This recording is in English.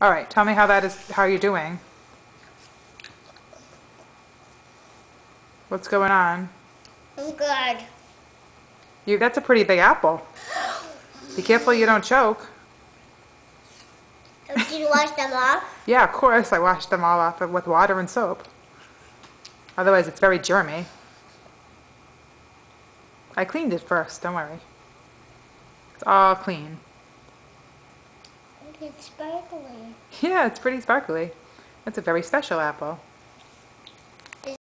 All right, tell me how that is, how you're doing. What's going on? I'm good. You, that's a pretty big apple. Be careful you don't choke. Did you wash them off? Yeah, of course, I washed them all off with water and soap. Otherwise, it's very germy. I cleaned it first, don't worry. It's all clean. It's sparkly. Yeah, it's pretty sparkly. It's a very special apple.